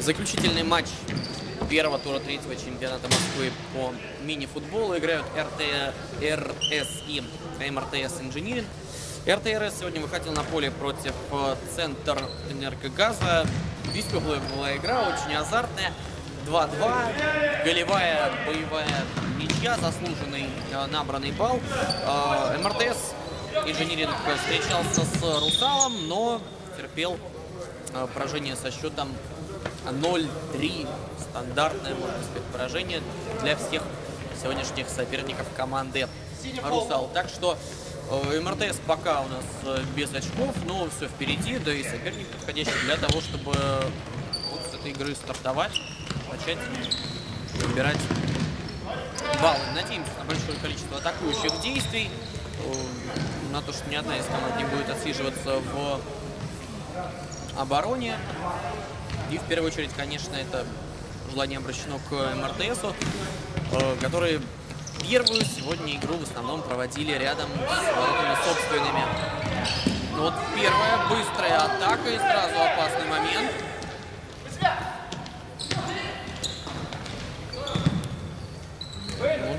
Заключительный матч первого тура третьего чемпионата Москвы по мини-футболу играют РТ, и МРТС Инжиниринг. РТРС сегодня выходил на поле против э, Центр Энергогаза. Веселая была игра, очень азартная. 2-2, голевая боевая ничья, заслуженный э, набранный балл. Э, МРТС Инжиниринг встречался с Русалом, но терпел э, поражение со счетом 0-3. Стандартное, можно сказать, поражение для всех сегодняшних соперников команды Русал. Так что МРТС пока у нас без очков, но все впереди, да и соперник подходящий для того, чтобы вот с этой игры стартовать, начать набирать баллы. Надеемся на большое количество атакующих действий, на то, что ни одна из команд не будет отсиживаться в обороне. И в первую очередь, конечно, это желание обращено к МРТСу, э, которые первую сегодня игру в основном проводили рядом с воротами собственными. Ну вот первая быстрая атака и сразу опасный момент.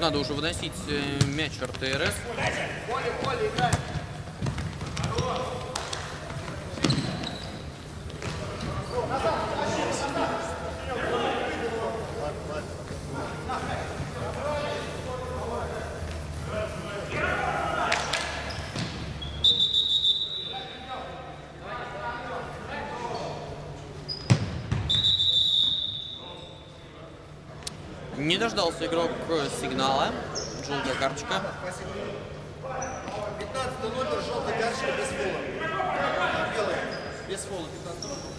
Надо уже выносить э, мяч РТРС. Не дождался игрок сигнала. Желтая карточка. 15 номер, желтая карточка без фола. Белая, без фола, 15 номер.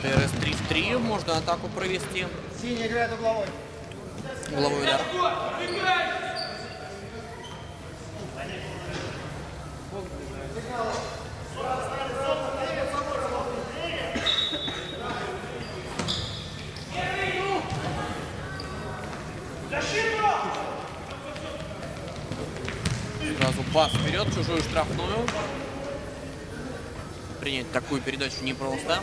РТРС 3 в 3. Можно атаку провести. Синий играет угловой. Угловой удар. Сразу пас вперед, чужую штрафную. Принять такую передачу непросто.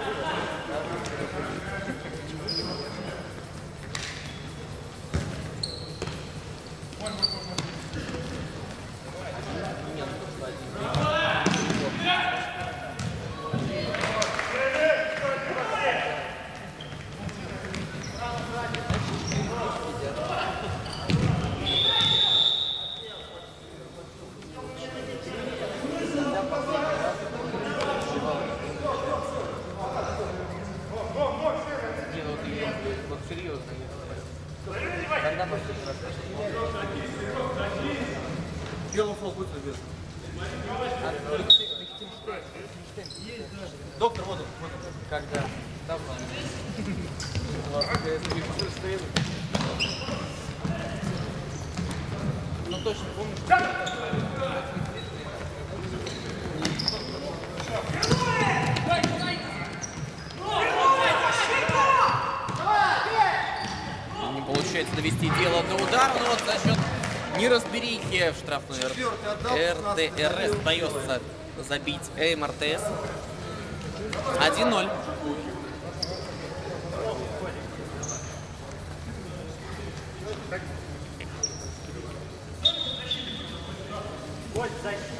Белый фол будет без. Доктор, вот он. Вот он. Когда? Давно. Ну точно? Не получается довести дело до удара, но вот за счет неразберихи в штрафную РТРС удается забить МРТС. 1-0. И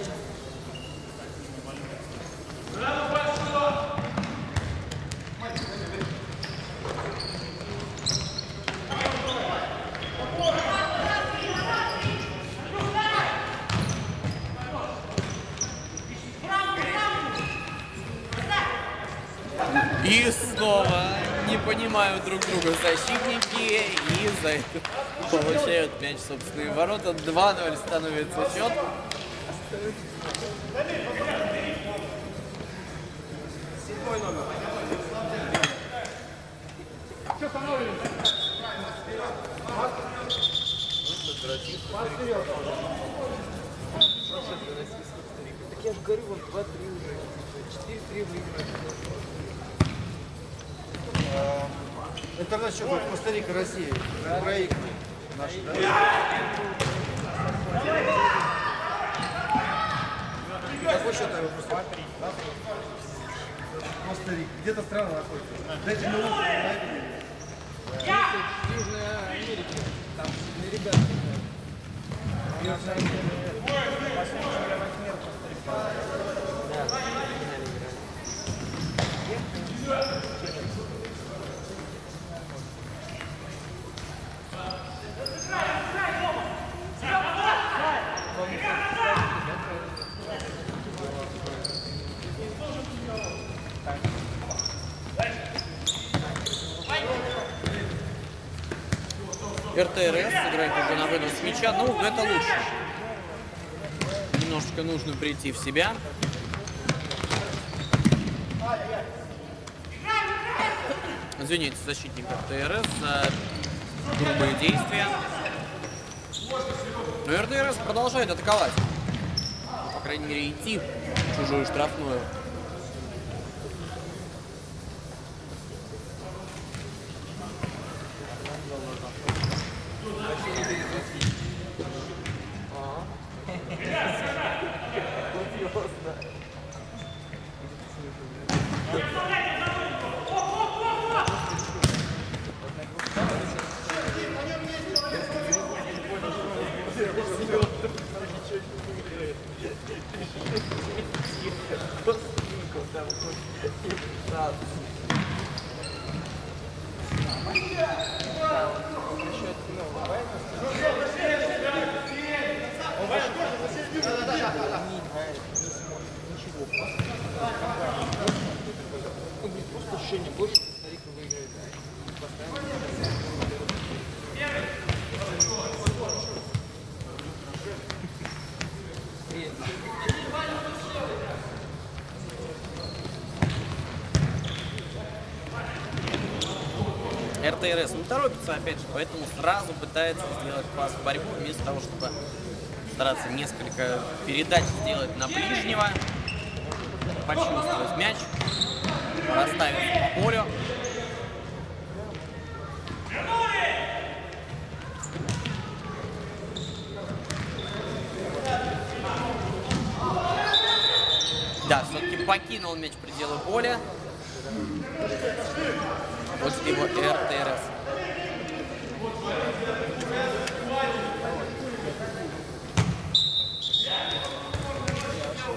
не понимают друг друга защитники и за это получают мяч собственные ворота. 2-0 становится счет. Так я же говорю, вон 2-3 уже. 4-3 выиграли. Интернет счет будет Коста-Рика, Россия. Проигрывает. Наши, да? Какой счет там просто? Коста-Рика. Где-то страна находится. Дайте минуту. дайте. В Южной Америке. Там сильные ребята. Южная Америка. РТРС играет как бы на вынос мяча. Ну, это лучше. Немножечко нужно прийти в себя. Извините, защитник РТРС за грубые действия. Но РТРС продолжает атаковать. По крайней мере, идти в чужую штрафную. Насчет, ну, Вайна, не играет, не смотрит, ничего. Просто ну, блин, просто ощущение больше Коста-Рика выиграет. Постоянно. Привет. РТРС не торопится, опять же, поэтому сразу пытается сделать пас в борьбу, вместо того, чтобы стараться несколько передач сделать на ближнего, почувствовать мяч, расставить по полю. Да, все-таки покинул мяч пределы поля. Вот его.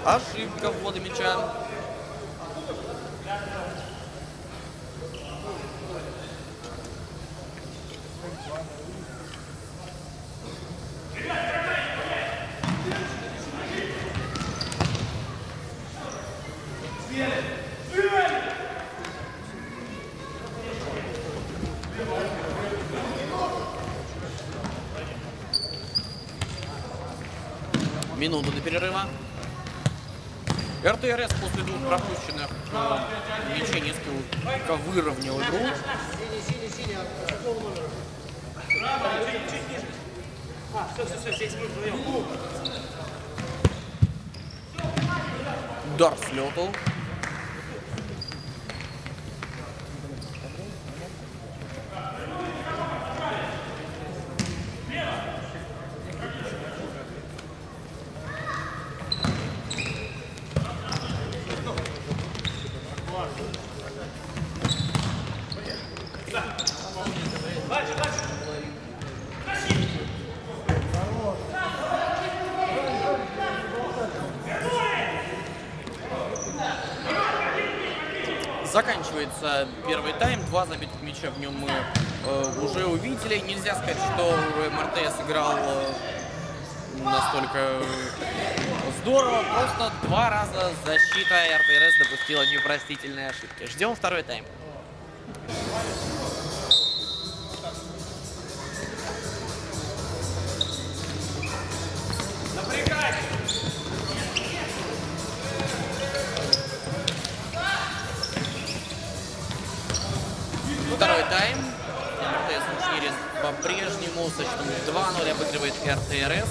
Ошибка ввода мяча. Минуту до перерыва. РТРС после двух пропущенных э, мячей несколько выровнял игру. Удар с лету. Заканчивается первый тайм, два забитых мяча в нем мы э, уже увидели. Нельзя сказать, что МРТС играл э, настолько здорово. Просто два раза защита РТРС допустила непростительные ошибки. Ждем второй тайм. Со счетом 2-0 обыгрывает РТРС.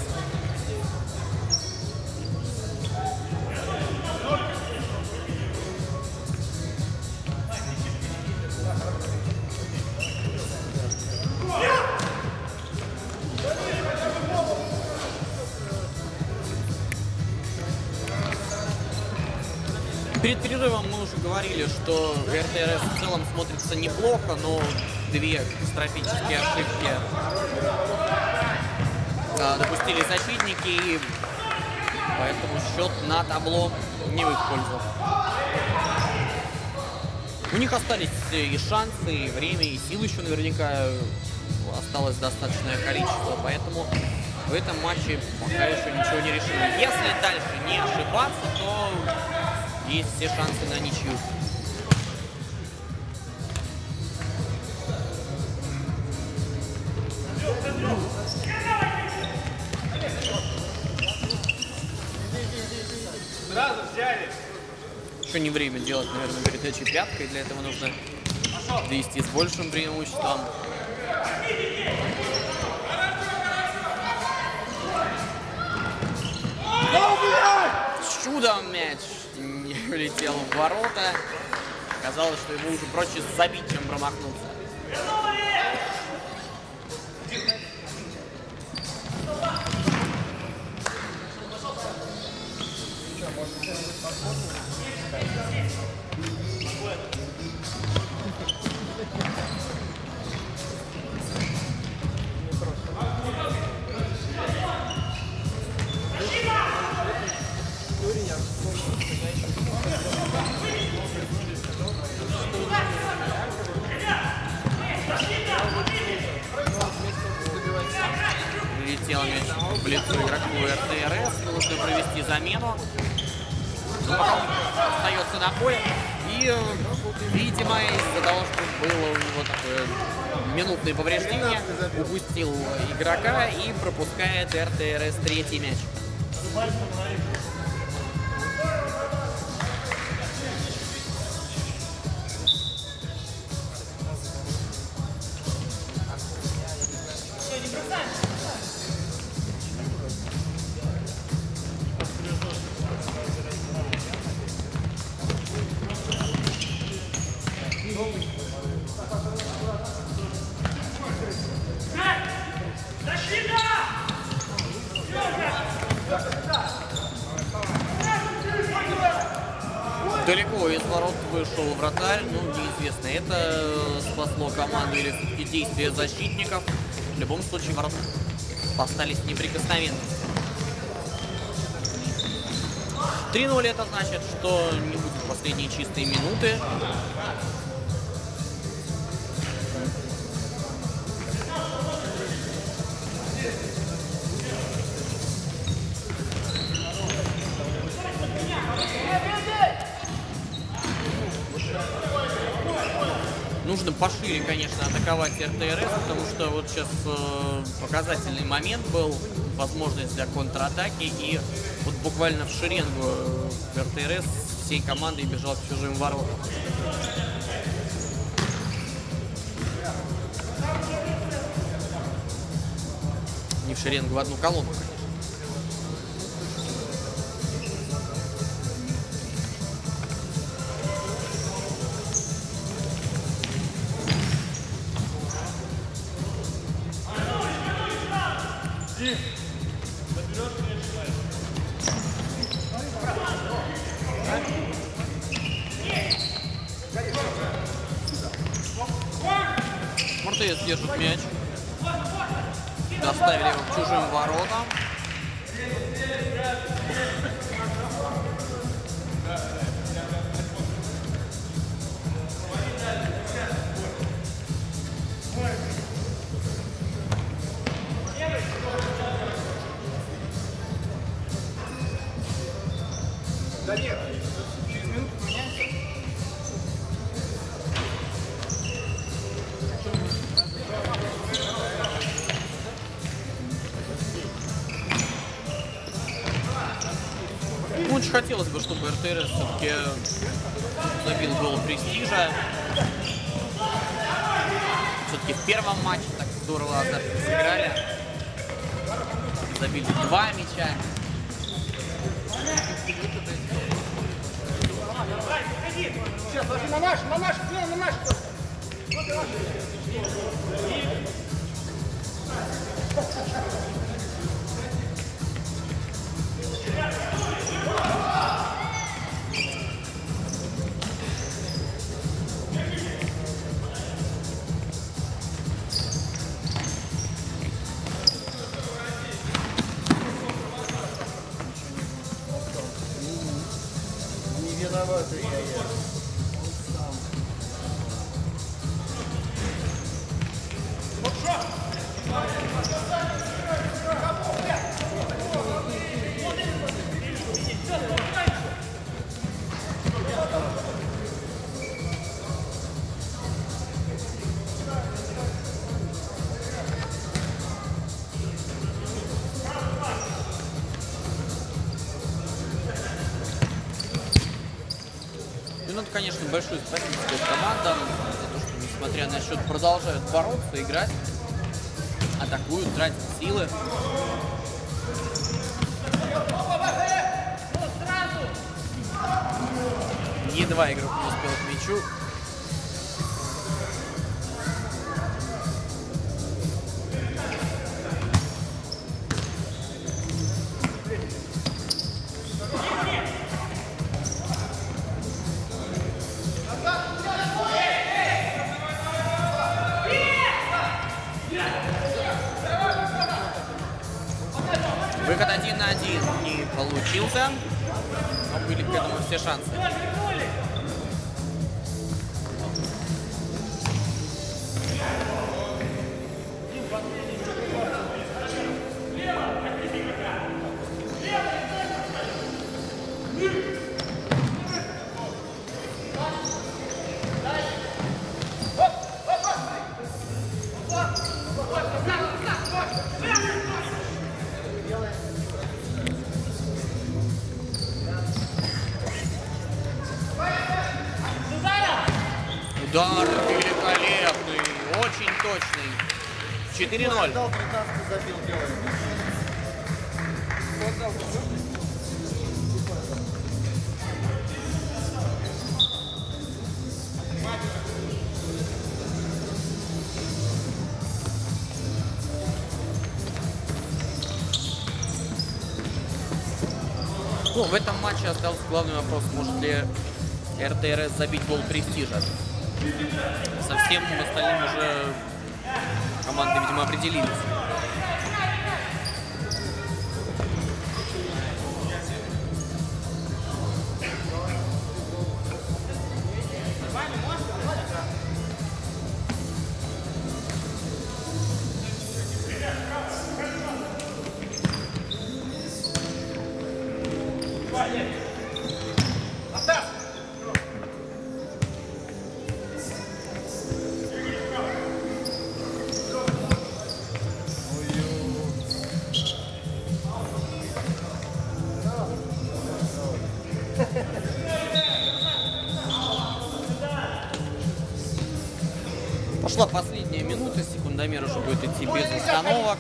Перед перерывом мы уже говорили, что РТРС в целом смотрится неплохо, но две катастрофические ошибки допустили защитники, и поэтому счет на табло не в их пользу. У них остались и шансы, и время, и сил еще наверняка осталось достаточное количество, поэтому в этом матче пока еще ничего не решено. Если дальше не ошибаться, то есть все шансы на ничью. Еще не время делать, наверное, передачу пяткой. Для этого нужно довести с большим преимуществом. Чудом мяч не улетел в ворота. Казалось, что ему уже проще забить, чем промахнуться. Thank you. Остается на поле. И, э, видимо, из-за того, что было у него такое минутное повреждение, упустил игрока и пропускает РТРС третий мяч. Далеко из ворот вышел вратарь, ну, неизвестно, это спасло команду или все-таки защитников. В любом случае, ворота остались неприкосновенными. 3-0 это значит, что не будет последние чистые минуты. Пошире, конечно, атаковать РТРС, потому что вот сейчас э, показательный момент был, возможность для контратаки, и вот буквально в шеренгу э, РТРС всей командой бежал к чужим воротам. Не в шеренгу, в одну колонну, Мортес держит мяч. Доставили его к чужим воротам. Очень хотелось бы, чтобы РТРС все-таки забил гол престижа. Все-таки в первом матче так здорово сыграли. Забили два мяча. Сейчас, на наш, на наш, на наш. Вот и наш. Не виновата несмотря на счет, продолжают бороться, играть, атакуют, тратят силы. Едва игрок не успел к мячу. Получился. Но были к этому все шансы. Ну, в этом матче остался главный вопрос, может ли РТРС забить гол престижа. Со всем остальным уже команды, видимо, определились. Пошла последняя минута, секундомер уже будет идти без остановок.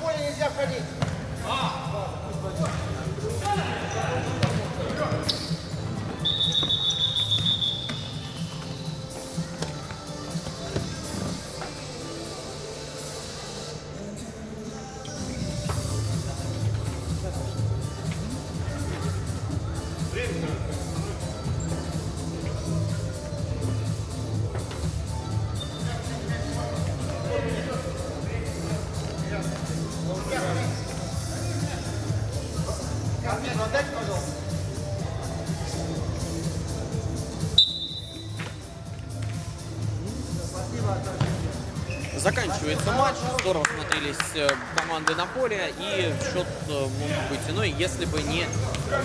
Смотрелись э, команды на поле. И счет э, мог быть иной, если бы не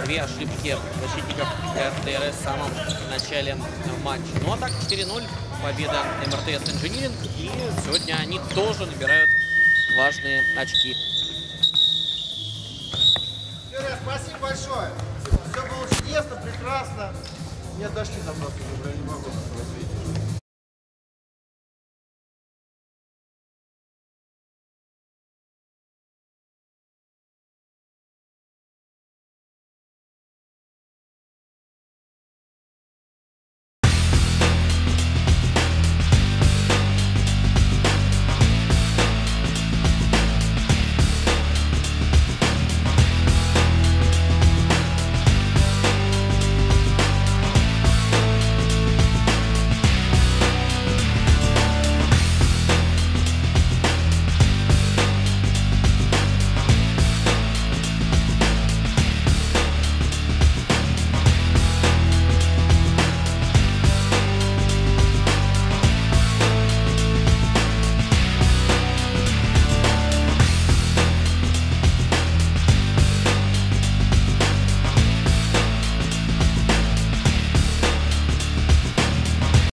две ошибки защитников РТРС в самом начале матча. Ну а так 4-0. Победа МРТС Инжиниринг. И сегодня они тоже набирают важные очки. Спасибо большое. Все было чудесно. грязно. Нет дожди там просто я не могу.